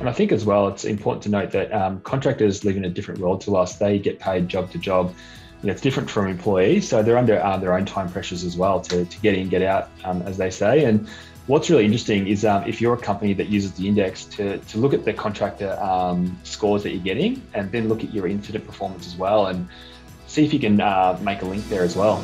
And I think as well, it's important to note that um, contractors live in a different world to us. They get paid job to job. And it's different from employees, so they're under uh, their own time pressures as well to, to get in, get out, um, as they say. And what's really interesting is um, if you're a company that uses the index to, to look at the contractor um, scores that you're getting and then look at your incident performance as well and see if you can uh, make a link there as well.